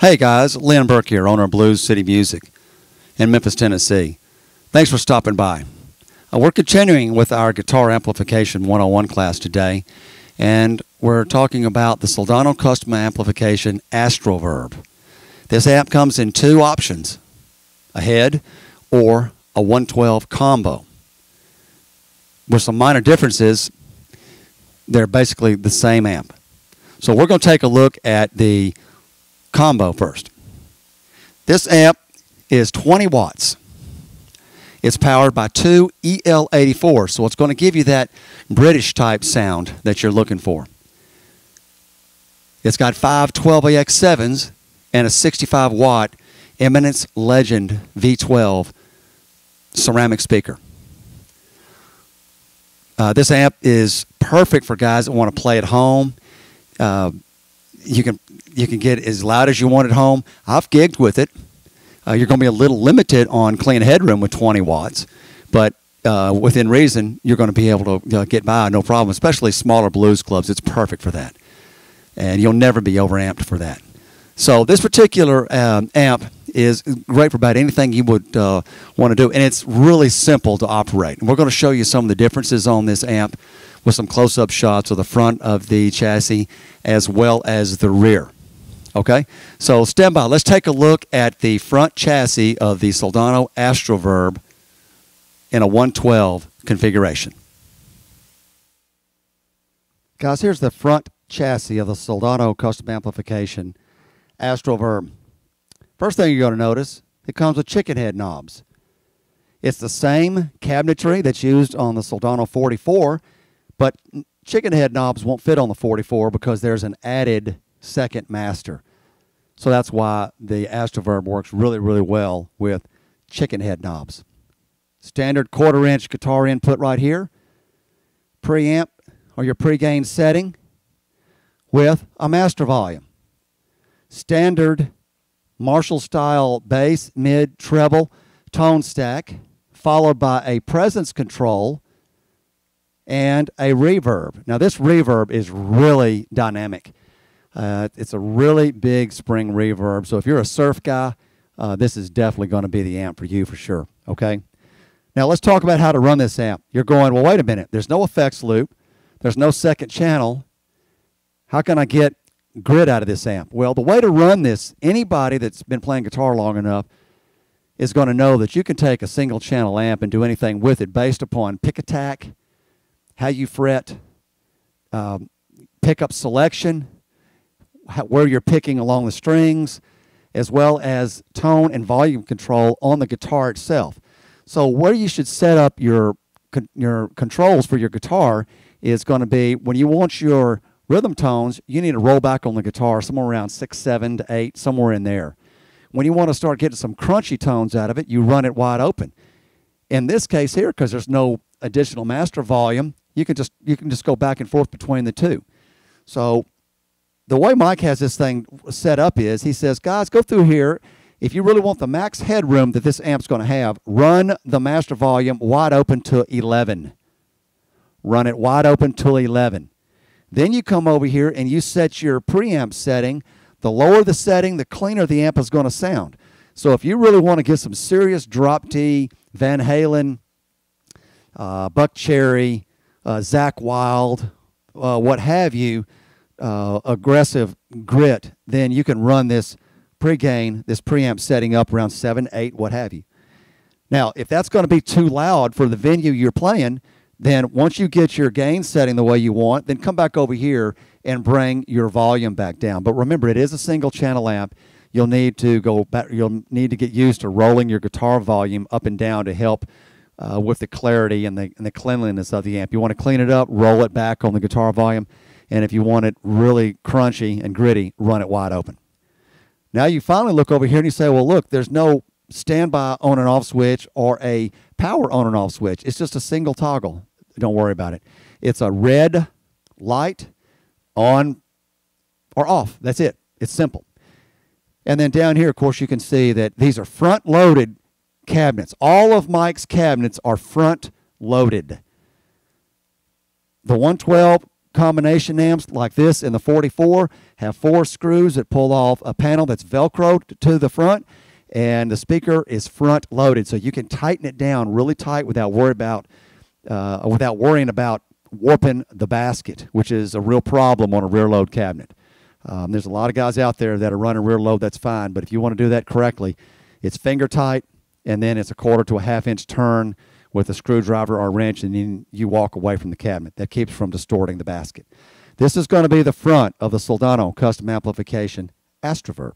Hey guys, Lynn Burke here, owner of Blues City Music in Memphis, Tennessee. Thanks for stopping by. Uh, we're continuing with our Guitar Amplification 101 class today, and we're talking about the Soldano Custom Amplification Astroverb. This amp comes in two options, a head or a 112 combo. With some minor differences, they're basically the same amp. So we're going to take a look at the combo first. This amp is 20 watts. It's powered by two EL84, so it's going to give you that British type sound that you're looking for. It's got five 12AX7s and a 65 watt Eminence Legend V12 ceramic speaker. Uh, this amp is perfect for guys that want to play at home. Uh, you can you can get as loud as you want at home. I've gigged with it. Uh, you're going to be a little limited on clean headroom with 20 watts, but uh, within reason, you're going to be able to uh, get by no problem. Especially smaller blues clubs, it's perfect for that, and you'll never be overamped for that. So this particular um, amp is great for about anything you would uh, want to do, and it's really simple to operate. And we're going to show you some of the differences on this amp with some close-up shots of the front of the chassis as well as the rear. Okay, so stand by. Let's take a look at the front chassis of the Soldano Astroverb in a 112 configuration. Guys, here's the front chassis of the Soldano custom amplification Astroverb. First thing you're going to notice, it comes with chicken head knobs. It's the same cabinetry that's used on the Soldano 44, but chicken head knobs won't fit on the 44 because there's an added second master. So that's why the Astroverb works really, really well with chicken head knobs. Standard quarter inch guitar input right here. Preamp or your pre-gain setting with a master volume. Standard Marshall style bass, mid, treble, tone stack, followed by a presence control and a reverb. Now, this reverb is really dynamic. Uh, it's a really big spring reverb. So if you're a surf guy, uh, this is definitely going to be the amp for you for sure. Okay. Now let's talk about how to run this amp. You're going, well, wait a minute. There's no effects loop. There's no second channel. How can I get grit out of this amp? Well, the way to run this, anybody that's been playing guitar long enough is going to know that you can take a single channel amp and do anything with it based upon pick attack, how you fret, um, pickup selection, how, where you're picking along the strings, as well as tone and volume control on the guitar itself. So where you should set up your your controls for your guitar is going to be when you want your rhythm tones, you need to roll back on the guitar somewhere around six, seven to eight, somewhere in there. When you want to start getting some crunchy tones out of it, you run it wide open. In this case here, because there's no additional master volume, you can just you can just go back and forth between the two. So the way Mike has this thing set up is he says, guys, go through here. If you really want the max headroom that this amp's going to have, run the master volume wide open to 11. Run it wide open to 11. Then you come over here and you set your preamp setting. The lower the setting, the cleaner the amp is going to sound. So if you really want to get some serious drop D, Van Halen, uh, Buckcherry, uh, Zakk Wylde, uh, what have you, uh, aggressive grit, then you can run this pre-gain, this preamp setting up around 7, 8, what have you. Now, if that's going to be too loud for the venue you're playing, then once you get your gain setting the way you want, then come back over here and bring your volume back down. But remember, it is a single channel amp. You'll need to go back, you'll need to get used to rolling your guitar volume up and down to help uh, with the clarity and the, and the cleanliness of the amp. You want to clean it up, roll it back on the guitar volume. And if you want it really crunchy and gritty, run it wide open. Now you finally look over here and you say, well, look, there's no standby on and off switch or a power on and off switch. It's just a single toggle. Don't worry about it. It's a red light on or off. That's it. It's simple. And then down here, of course, you can see that these are front loaded cabinets. All of Mike's cabinets are front loaded. The 112 combination amps like this in the 44 have four screws that pull off a panel that's velcroed to the front and the speaker is front loaded so you can tighten it down really tight without worry about uh, without worrying about warping the basket which is a real problem on a rear load cabinet um, there's a lot of guys out there that are running rear load that's fine but if you want to do that correctly it's finger tight and then it's a quarter to a half inch turn with a screwdriver or wrench, and then you walk away from the cabinet. That keeps from distorting the basket. This is going to be the front of the Soldano custom amplification Astroverb.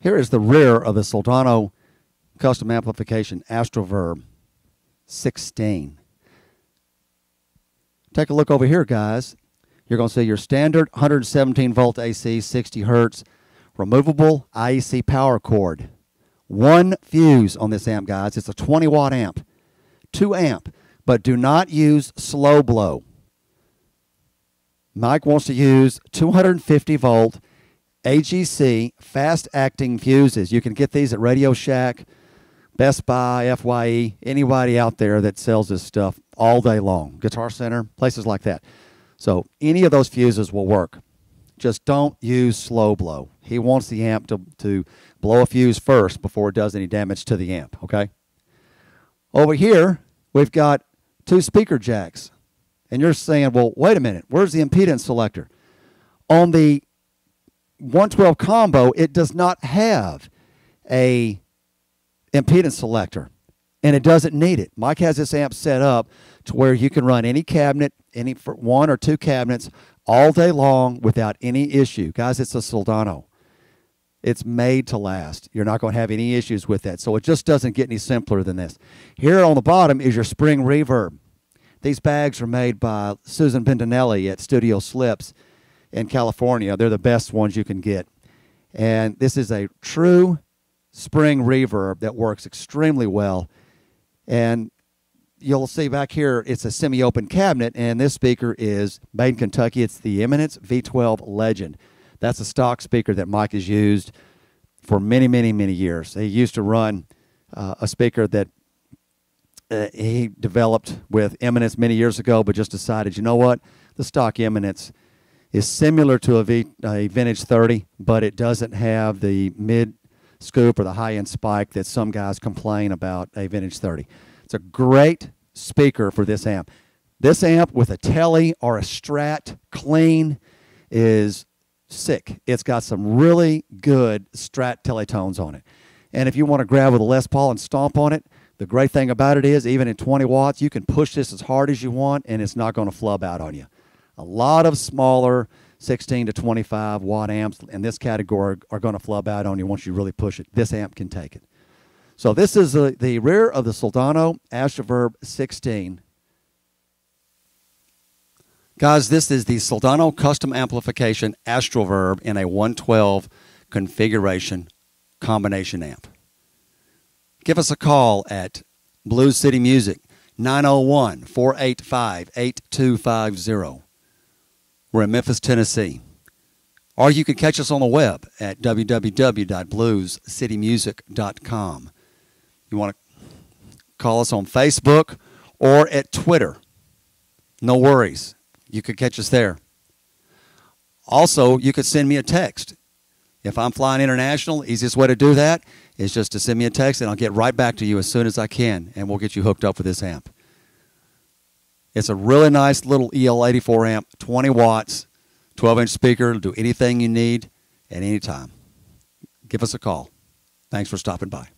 Here is the rear of the Soldano custom amplification Astroverb 16. Take a look over here, guys. You're going to see your standard 117 volt AC, 60 hertz, removable IEC power cord. One fuse on this amp, guys. It's a 20 watt amp. Two amp, but do not use slow blow. Mike wants to use 250 volt AGC fast acting fuses. You can get these at Radio Shack, Best Buy, FYE, anybody out there that sells this stuff all day long. Guitar Center, places like that. So any of those fuses will work. Just don't use slow blow. He wants the amp to, to blow a fuse first before it does any damage to the amp, okay? Over here, we've got two speaker jacks. And you're saying, well, wait a minute, where's the impedance selector? On the 112 combo, it does not have a impedance selector and it doesn't need it. Mike has this amp set up to where you can run any cabinet, any one or two cabinets all day long without any issue. Guys, it's a Soldano. It's made to last. You're not going to have any issues with that. So it just doesn't get any simpler than this. Here on the bottom is your spring reverb. These bags are made by Susan Bendinelli at Studio Slips in California. They're the best ones you can get. And this is a true spring reverb that works extremely well. And you'll see back here it's a semi-open cabinet and this speaker is made in kentucky it's the eminence v12 legend that's a stock speaker that Mike has used for many, many, many years. He used to run uh, a speaker that uh, he developed with Eminence many years ago, but just decided, you know what, the stock Eminence is similar to a, v, a vintage 30, but it doesn't have the mid scoop or the high end spike that some guys complain about a vintage 30. It's a great speaker for this amp. This amp with a Tele or a Strat clean is sick. It's got some really good Strat teletones on it. And if you want to grab with a Les Paul and stomp on it, the great thing about it is, even at 20 watts, you can push this as hard as you want and it's not going to flub out on you. A lot of smaller 16 to 25 watt amps in this category are going to flub out on you once you really push it. This amp can take it. So this is the, the rear of the Soldano Astroverb 16 Guys, this is the Soldano Custom Amplification Astroverb in a 112 configuration combination amp. Give us a call at Blues City Music, 901 485 8250. We're in Memphis, Tennessee. Or you can catch us on the web at www.bluescitymusic.com. You want to call us on Facebook or at Twitter. No worries you could catch us there. Also, you could send me a text. If I'm flying international, easiest way to do that is just to send me a text and I'll get right back to you as soon as I can and we'll get you hooked up with this amp. It's a really nice little EL84 amp, 20 watts, 12 inch speaker, It'll do anything you need at any time. Give us a call. Thanks for stopping by.